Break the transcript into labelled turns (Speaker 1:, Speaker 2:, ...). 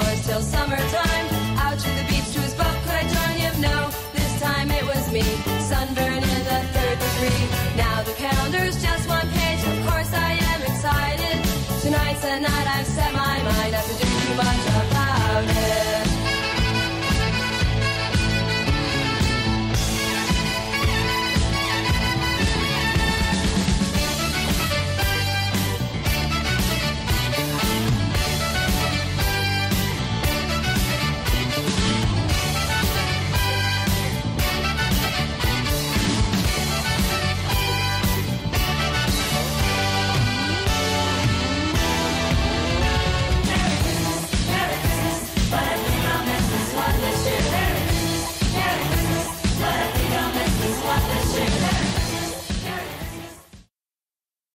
Speaker 1: till summertime. Out to the beach to his boat. could I join him? No, this time it was me.